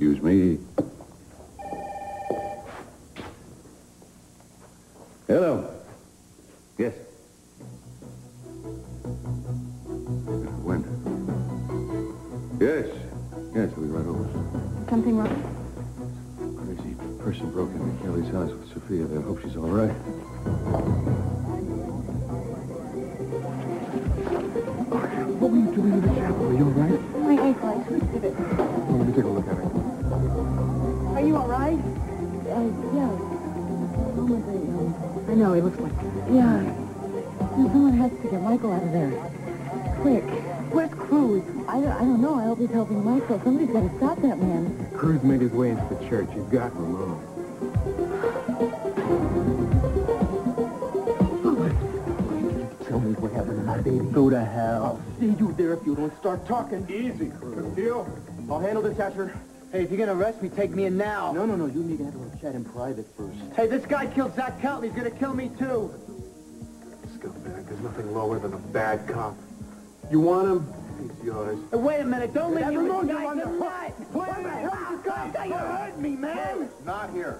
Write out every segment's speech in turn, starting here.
Excuse me. Hello. Yes. When? Yes. Yes, we'll be right over. Something wrong? Crazy person broke into Kelly's house with Sophia. I hope she's all right. What were you doing in the chapel? Are you all right? Uh, yeah. Oh, my God. I know, he looks like... Yeah. No, someone has to get Michael out of there. Quick. Where's Cruz? I, don't- I don't know. I hope he's helping Michael. Somebody's got to stop that man. Cruz made his way into the church. He's got Ramon. Tell me what happened to my baby. Go to hell. I'll see you there if you don't start talking. Easy, Cruz. Deal? I'll handle this, Asher. Hey, if you're gonna arrest me, take me in now. No, no, no. You need to have a chat in private first. Hey, this guy killed Zach Kelton. He's gonna kill me too. Scumbag, there's nothing lower than a bad cop. You want him? He's yours. Hey, wait a minute. Don't leave me with known you guys under tonight. hook. What the hell is this guy? You hurt me, man. Not here.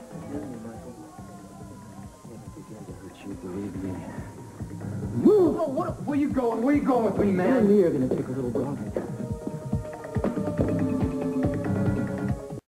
Whoa, what, where you going? Where you going with me, man? You and me are gonna take a little dog.